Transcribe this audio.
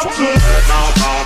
Talk to me.